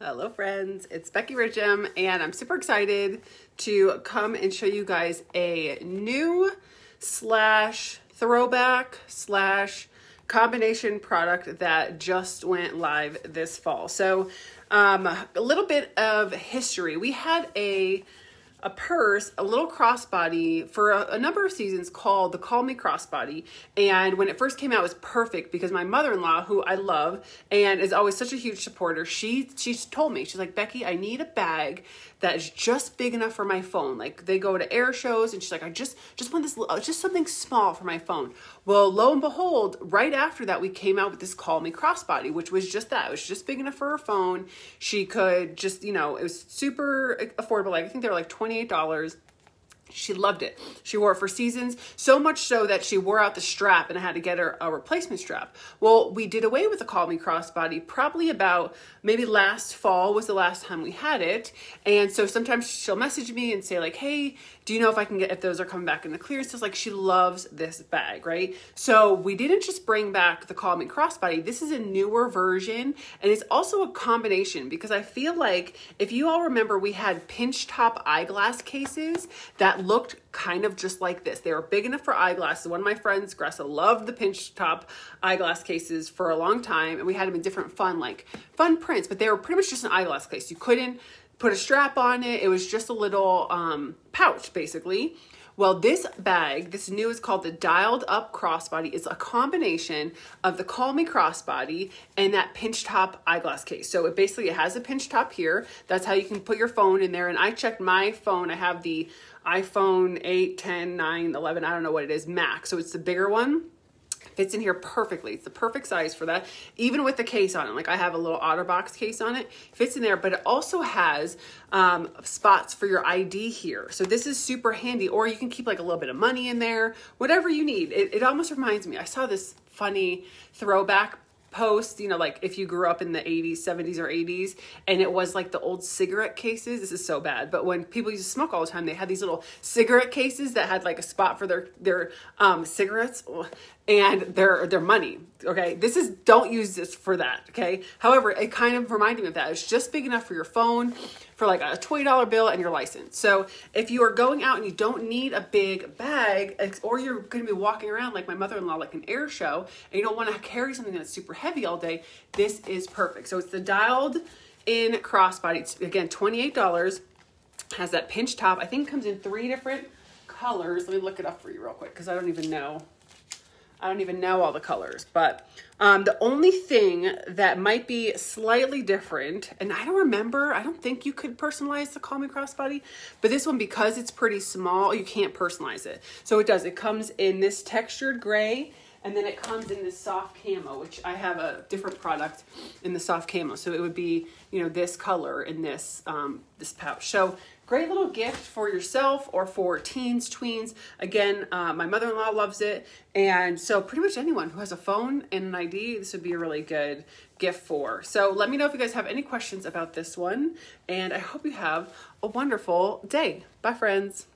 Hello, friends. It's Becky Bridgham, and I'm super excited to come and show you guys a new slash throwback slash combination product that just went live this fall. So, um, a little bit of history. We had a a purse, a little crossbody for a, a, number of seasons called the Call Me Crossbody. And when it first came out, it was perfect because my mother-in-law, who I love and is always such a huge supporter, she she told me, she's like, Becky, I need a bag that is just big enough for my phone. Like they go to air shows and she's like, I just just want this uh, just something small for my phone. Well, lo and behold, right after that, we came out with this Call Me Crossbody, which was just that. It was just big enough for her phone. She could just, you know, it was super affordable. Like I think they were like twenty $28. She loved it. She wore it for seasons, so much so that she wore out the strap and I had to get her a replacement strap. Well, we did away with the Call Me Crossbody probably about maybe last fall was the last time we had it. And so sometimes she'll message me and say like, "Hey, do you know if I can get if those are coming back in the clearance? It's Like she loves this bag, right? So we didn't just bring back the Call Me Crossbody. This is a newer version and it's also a combination because I feel like if you all remember we had pinch top eyeglass cases that looked kind of just like this. They were big enough for eyeglasses. One of my friends, Gressa, loved the pinch top eyeglass cases for a long time, and we had them in different fun, like fun prints, but they were pretty much just an eyeglass case. You couldn't put a strap on it. It was just a little um, pouch, basically. Well, this bag, this new is called the Dialed Up Crossbody. It's a combination of the Call Me Crossbody and that pinch top eyeglass case. So it basically it has a pinch top here. That's how you can put your phone in there. And I checked my phone. I have the iPhone 8, 10, 9, 11, I don't know what it is, Max. So it's the bigger one fits in here perfectly. It's the perfect size for that, even with the case on it. Like I have a little OtterBox case on it, fits in there, but it also has um, spots for your ID here. So this is super handy, or you can keep like a little bit of money in there, whatever you need. It, it almost reminds me, I saw this funny throwback post, you know, like if you grew up in the 80s, 70s, or 80s, and it was like the old cigarette cases. This is so bad, but when people used to smoke all the time, they had these little cigarette cases that had like a spot for their their um, cigarettes and their their money. Okay, this is don't use this for that. Okay, however, it kind of reminded me of that. It's just big enough for your phone, for like a twenty dollar bill and your license. So if you are going out and you don't need a big bag, or you're going to be walking around like my mother in law, like an air show, and you don't want to carry something that's super heavy all day, this is perfect. So it's the dialed in crossbody. It's again twenty eight dollars. Has that pinch top. I think it comes in three different colors. Let me look it up for you real quick because I don't even know. I don't even know all the colors, but um, the only thing that might be slightly different, and I don't remember, I don't think you could personalize the Call Me Crossbody, but this one, because it's pretty small, you can't personalize it. So it does, it comes in this textured gray, and then it comes in this soft camo, which I have a different product in the soft camo. So it would be, you know, this color in this, um, this pouch. So Great little gift for yourself or for teens, tweens. Again, uh, my mother-in-law loves it. And so pretty much anyone who has a phone and an ID, this would be a really good gift for. So let me know if you guys have any questions about this one. And I hope you have a wonderful day. Bye, friends.